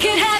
could have